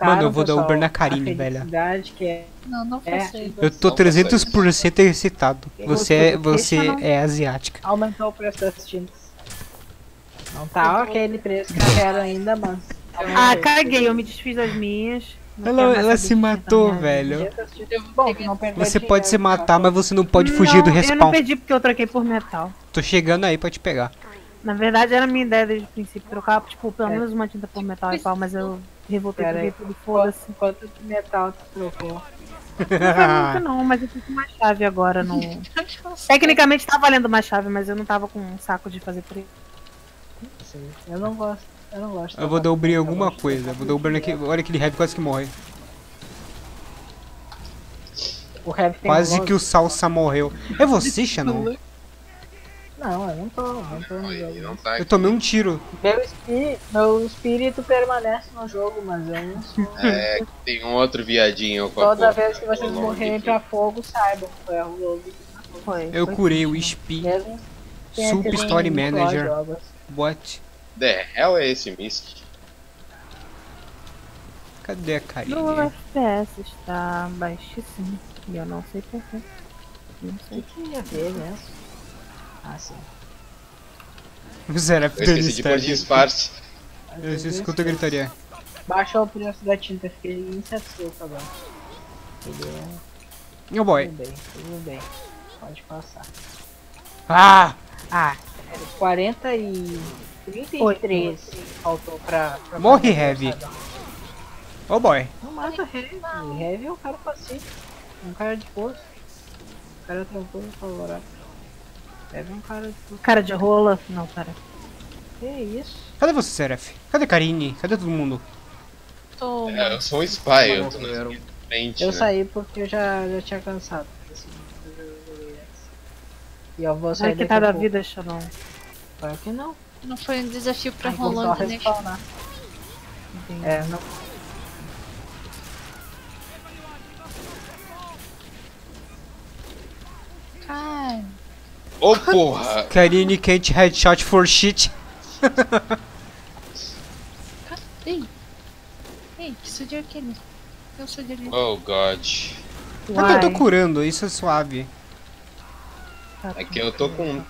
Mano, eu vou dar Uber na Karine, velho. é Não, não É. faça isso. Eu tô Não faça 300% excitado. Você, é- você é asiática. aumentou o preço das tintas. Não tá aquele preço que eu quero ainda, mas. Ah, caguei, eu me desfiz das minhas. Não Ela, ela se matou, velho. Bom, não Você pode se dinheiro, matar, mas você não pode Não, fugir do Eu não respawn. perdi porque eu troquei por metal. Tô chegando aí pra te pegar. Na verdade, era a minha ideia desde o princípio, trocar, tipo, pelo É. menos uma tinta por metal e pau, mas eu revoltei Pera aí. tudo foda-se. Quanto de metal tu trocou? Não foi muito não, mas eu fiz uma chave agora no... Tecnicamente tá valendo uma chave, mas eu não tava com um saco de fazer preto. Eu não gosto. Eu não gosto. Eu vou dar Eu alguma coisa. Vou dar Uber naquele. Olha aquele heavy quase que morre. O Heavy tem Quase que o Salsa morreu. É você, Shannon? Não, eu não tô, não tô no jogo. não tá Eu tomei um tiro. Meu, espí... Meu espírito permanece no jogo, mas eu não sou. É, tem um outro viadinho com a Toda porra. vez que vocês morrerem pra fogo, saibam que foi a Rose. Foi. Eu foi curei o triste, Spi. Mesmo tenha Sup tido um Story Manager. jogos. What? The hell é esse Mist? Cadê a Meu carinha? FPS está baixíssimo. E eu não sei porquê. Não O sei. que que ia ver mesmo? Ah, sim. O Zeraf Eu dando esqueci de pôr disfarce. Eu escuto a gritaria. Baixou o preço da tinta, fiquei insatisfeito agora. Tudo, Oh boy. tudo bem, tudo bem. Pode passar. Ah! Ah, era 40 e 33 faltou pra, pra Morre, Heavy. Oh boy. Não mata Heavy. O Heavy é um cara pacífico. Um cara de força. Um cara tranquilo favorável. É um cara. Cara de rola? Não, pera. Que isso? Cadê você, Seraph? Cadê Karine? Cadê todo mundo? Toma. É, eu sou um spy, eu tô na frente. Eu né? saí porque eu já, já tinha cansado. E eu vou sair Ai, que tá da vida, Shalom. Claro que não. Não foi um desafio pra Rolando, né? É, não. Cara, Ô porra! Karine can't headshot for shit. ei. Ei, que de arqueiro. Eu sou de. Oh god. Porque eu tô curando, isso é suave. É que eu tô com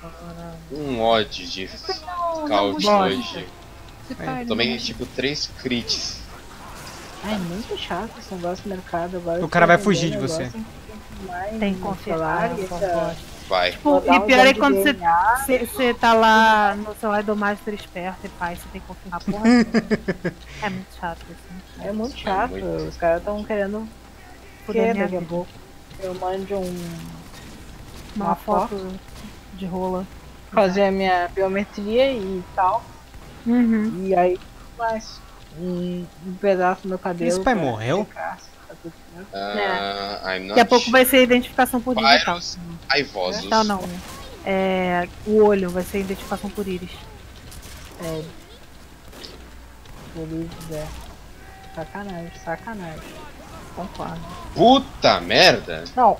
um ódio de scout não, hoje. Separa, Tomei não. tipo 3 crits. Ai, é muito chato esse negócio do mercado agora. O cara vai fugir de você. Tem que que confiar. E. Vai. Tipo, e um pior é quando você, tá lá no celular do Master esperto e pai, você tem que confiar. Porra, é muito chato assim. É muito chato. muito. Os caras estão querendo minha daqui a pouco eu mande um. Uma, Uma foto de rola. fazer a minha biometria e tal. Uhum. E aí mais um, um pedaço do meu cabelo. Esse pai morreu? se tá I'm not Daqui a pouco vai ser identificação por digital. Virus raivosos. Não, não. É, o olho vai ser identificação por íris. É. É. Sacanagem, sacanagem. Concordo. Puta merda! Não,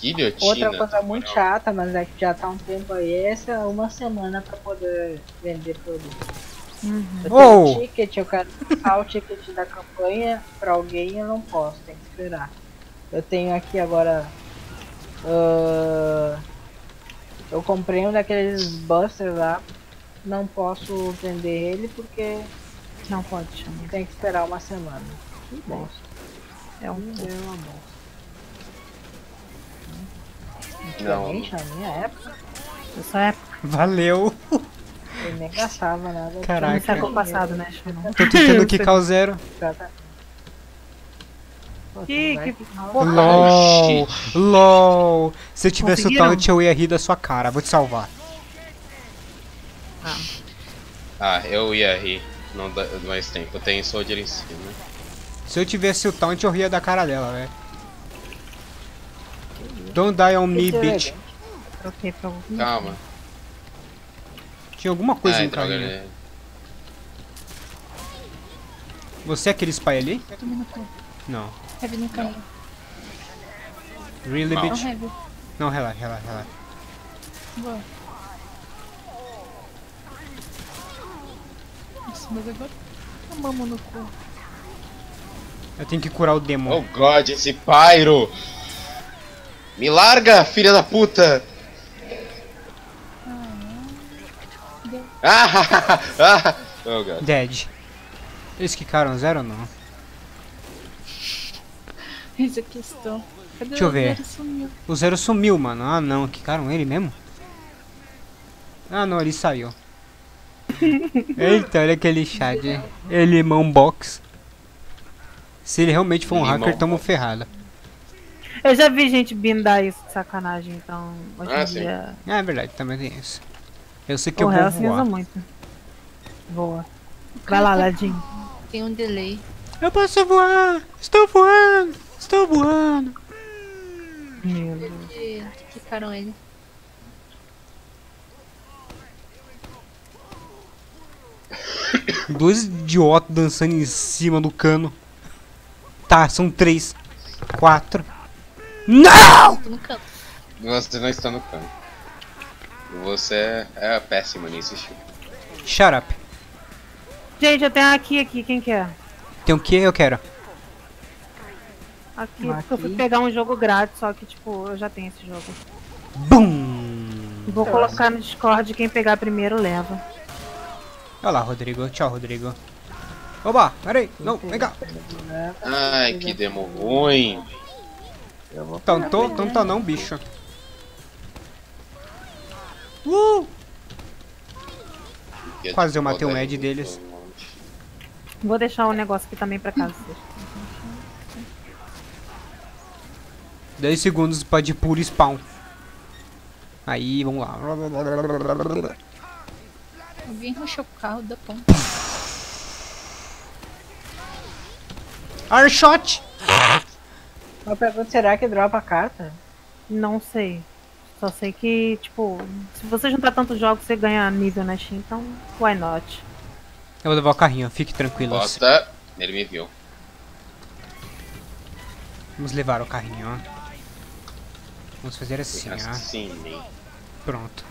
Guilhotina. outra coisa muito Não. chata, mas é que já tá um tempo aí, essa é uma semana pra poder vender produto. Uhum. Eu tenho um ticket, eu quero passar o ticket da campanha pra alguém eu não posso, tem que esperar. Eu tenho aqui agora. Ah, eu comprei um daqueles busters lá, não posso vender ele porque Não pode chamar. tem que esperar uma semana. Que bosta. É um É uma bosta. Não. Antigamente, na minha época, Essa é Valeu. eu nem gastava nada. Caraca. no século passado, né? Tô tentando quicar o zero. Exatamente. Que- que-. LOL. LOL. Se eu tivesse o taunt, eu ia rir da sua cara. Vou te salvar. Ah, eu ia rir. Não dá mais tempo. Eu tenho soldier em cima. Se eu tivesse o taunt, eu ria da cara dela, velho. Don't die on me, bitch. elegante. Troquei pra algum. Calma. Tinha alguma coisa Ai, no droga, caminho. né? Você é aquele spy ali? No. Não. Heavy não caiu. Really, Não. Não, bitch? Heavy. Não, relaxa, relaxa, relaxa. Boa. Nossa, mas agora. Tomamos no cu. Eu tenho que curar o demo. Oh god, esse Pyro! Me larga, filha da puta! Ah, ah, oh god. Dead. Eles quicaram zero ou não? Eis a questão. Cadê Deixa eu o ver. Zero sumiu? O zero sumiu, mano. Ah não, quicaram ele mesmo? Ah não, ele saiu. Eita, olha aquele chat. Ele limão box. Se ele realmente for um Limão hacker, tamo ferrado. Eu já vi gente bindar isso de sacanagem, então hoje Ah, em sim. dia Ah, é verdade, também tem isso. Eu sei que o eu vou Helsing usa voar. muito. Voa. Vai lá, Ladinho. Tem um delay. Eu posso voar! Estou voando! Estou voando! Meu Deus. Ficaram ele. Dois idiotas dançando em cima do cano. Tá, são três. Quatro. Não! Você não está no campo. Você é péssima nisso, Chico. Shut up. Gente, eu tenho aqui, aqui, quem quer? Tem o que eu quero? Aqui, Aqui. porque eu fui pegar um jogo grátis, só que tipo, eu já tenho esse jogo. Bum! Vou colocar no Discord, quem pegar primeiro leva. Olha lá, Rodrigo. Tchau, Rodrigo. Oba, peraí. Não, vem cá. Ai, que demo ruim. Vou Então, então tá não, bicho. Uh! Quase eu matei um Ed deles. Vou deixar o negócio aqui também pra casa. 10 segundos pra de puro spawn. Aí, vamos lá. Alguém rushou o carro da ponta. Arshot! Uma pergunta, será que dropa a carta? Não sei. Só sei que, tipo, se você juntar tantos jogos, você ganha nível na Steam, então why not? Eu vou levar o carrinho, fique tranquilo. Bosta. Ele me viu. Vamos levar o carrinho, ó. Vamos fazer assim, ó. Assim. Pronto.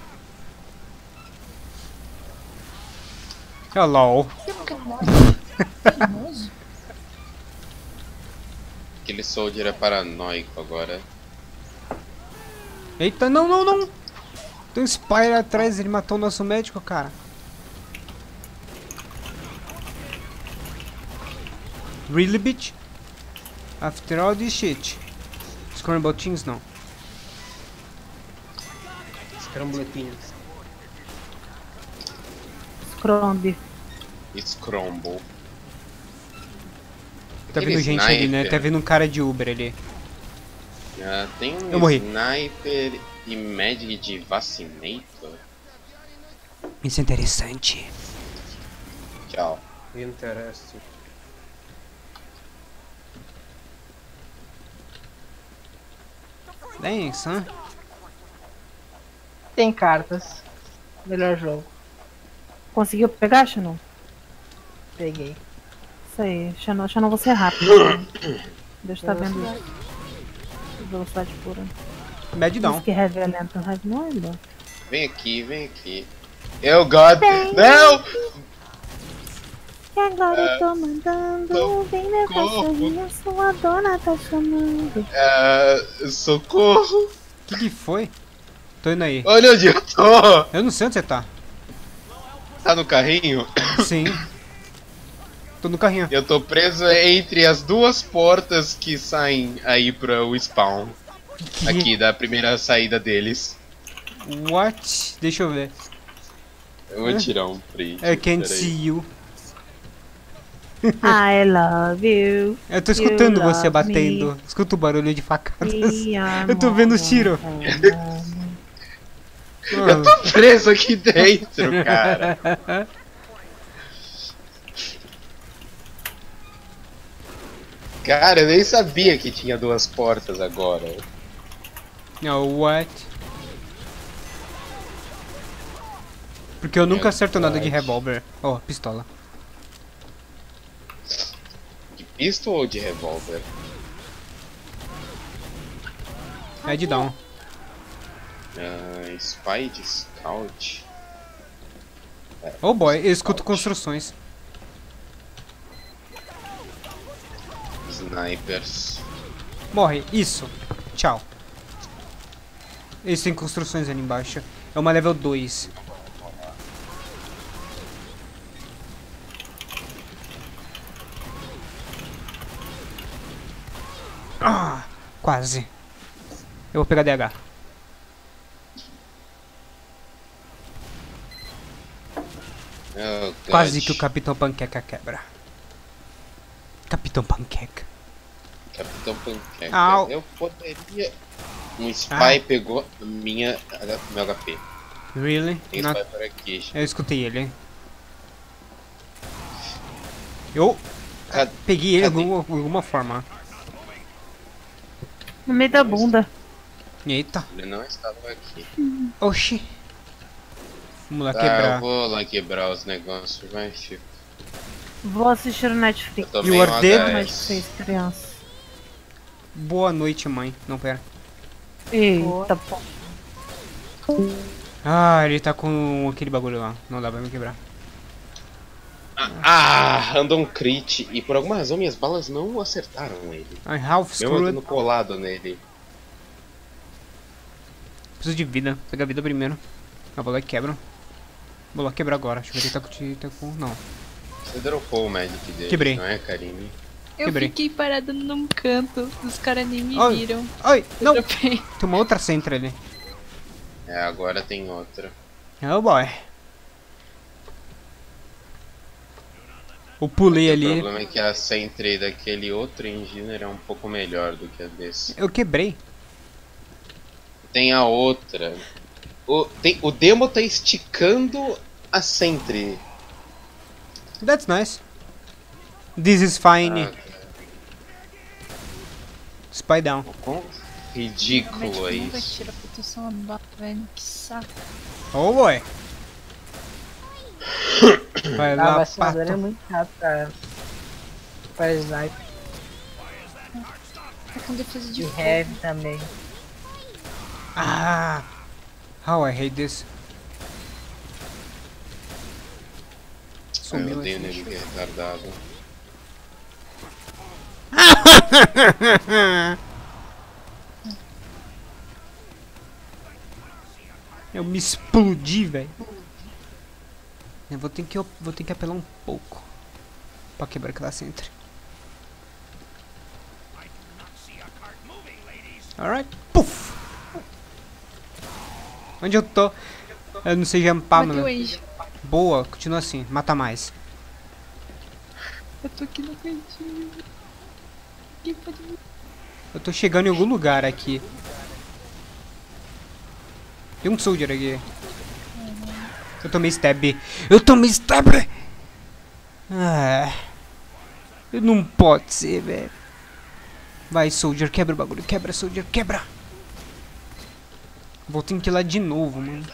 Hello. Aquele soldier é paranoico agora. Eita, não, não, não. Tem um Spire atrás, ele matou o nosso médico, cara. Really, bitch? After all this shit. Scramble teams, não. Scrambletinhos. Scrombe. Scrumble. Tá vendo gente ali, né? sniper. Tá vendo um cara de Uber ali. Ah, tem um Eu morri. sniper e magic de vacinator. Isso é interessante. Tchau. Interesting. Thanks, hã? Tem cartas. Melhor jogo. Conseguiu pegar, Xanon? Peguei. Isso aí, Xanon, Xanon, você é rápido. Deus tá vendo isso. Velocidade pura. Mad que heavy é lento, heavy não é lento. Vem aqui, vem aqui. Eu God. Não! E agora É, eu tô mandando, vem levar socorro. sorrinha, sua dona tá chamando. Ah, socorro! O que, que foi? Tô indo aí. Olha onde eu tô! Eu não sei onde você tá. Tá no carrinho? Sim. Tô no carrinho. Eu tô preso entre as duas portas que saem aí para o spawn. Aqui, da primeira saída deles. What? Deixa eu ver. Eu vou tirar um print. I can't see you. I love you. Eu tô escutando You você batendo. Escuta o barulho de facadas. me Eu tô vendo os Eu tô preso aqui dentro, cara. Cara, eu nem sabia que tinha duas portas agora. Não, what? Porque eu nunca Meu acerto nada de revólver. Ó, pistola. De pistol ou de revólver? Head down. Ah, spy de scout. Oh boy, eu escuto construções. Snipers. Morre. Isso. Tchau. Eles têm construções ali embaixo. É uma level 2. Ah, quase. Eu vou pegar DH. Oh, Quase que o Capitão Panqueca quebra. Capitão Panqueca. Capitão Panqueca. Au. Eu poderia. Um spy Ah. pegou minha, meu HP. Really? Tem Not- spy por aqui. Eu escutei ele. Eu Cadê? peguei ele de alguma, alguma forma. No meio da bunda. Eita. Ele não estava aqui. Oxi. Vamos lá Tá, eu quebrar. vou lá quebrar os negócios, vai, Chico. Vou assistir o Eu Netflix. um are dead? HS. Netflix, criança. Boa noite, mãe. Não, pera. Eita, pô. Ah, ele tá com aquele bagulho lá. Não dá pra me quebrar. Ah, random crit. E por alguma razão minhas balas não acertaram ele. I'm half Mesmo eu screwed. tendo colado nele. Preciso de vida. Pegar vida primeiro. Eu vou lá e quebro. Vou lá quebrar agora. Deixa eu ver se ele tá com... Tá com... Não. Você dropou o magic dele, Quebrei. não é, Karine? Eu Quebrei. fiquei parada num canto. Os caras nem me Ai. viram. Ai, não. Dropei. Tem uma outra centra ali. É, agora tem outra. Oh boy. Eu pulei O ali. problema é que a Sentry daquele outro engineer é um pouco melhor do que a desse. Eu quebrei. Tem a outra. O, tem, o demo tá esticando a Sentry. That's nice. This is fine. Ah, Spy down. quão ridículo é isso. tira a proteção a bala, velho. Que saco. Oh boy. Vai A lá, vacinadora é pato. muito rápido pra. Pra sniper. Tá com defesa de E fogo. heavy também. Ah. How I hate this. Eu Sumiu odeio aqui. nele que é retardado. Eu me explodi, velho. Eu vou ter que eu vou ter que apelar um pouco pra quebrar aquela centra. Alright. Puf. Onde eu tô? Eu não sei o mano. Age. Boa, continua assim. Mata mais. Eu tô aqui no cantinho. Eu tô chegando em algum lugar aqui. Tem um soldier aqui. Eu tomei stab. Eu tomei stab! Ah. Não pode ser, velho. Vai, soldier, quebra o bagulho. Quebra, soldier, quebra! Vou ter que ir lá de novo, mano.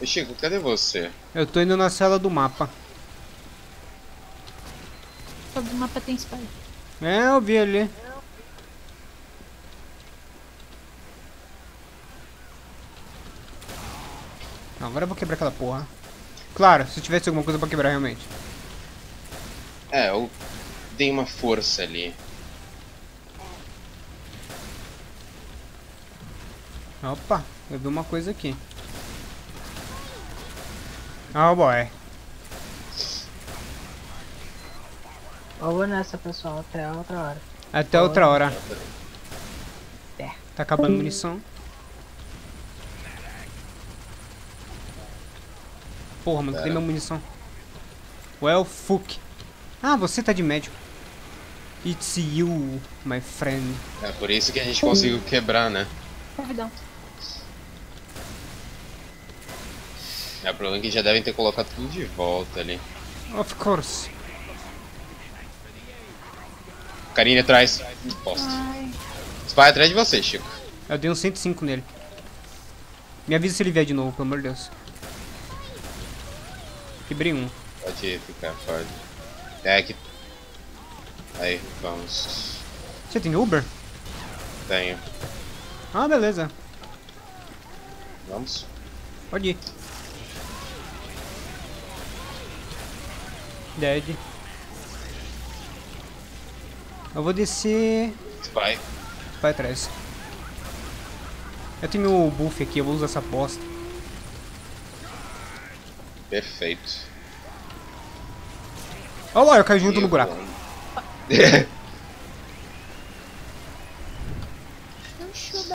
Ô Chico, cadê você? Eu tô indo na cela do mapa. Todo mapa tem spy. É, eu vi ali. Não, agora eu vou quebrar aquela porra. Claro, se tivesse alguma coisa pra quebrar realmente. É, eu dei uma força ali. Opa, eu vi uma coisa aqui. Oh boy. Eu vou nessa, pessoal, até outra hora. Até outra hora. É. Tá acabando a munição. Porra, mano, cadê Pera. minha munição? Well, fuck. Ah, você tá de médico. It's you, my friend. É por isso que a gente conseguiu quebrar, né? Convidão. É o problema é que já devem ter colocado tudo de volta ali. Of course. Karine atrás. Bosta. Ai. Spy atrás de você, Chico. Eu dei um 105 nele. Me avisa se ele vier de novo, pelo amor de Deus. Quebrei um. Pode ficar, pode. É que. Aí, vamos. Você tem Uber? Tenho. Ah, beleza. Vamos. Pode ir. Dead. Eu vou descer. Vai. Vai atrás. Eu tenho meu buff aqui, eu vou usar essa bosta. Perfeito. Olha lá, eu caí junto no buraco. buraco.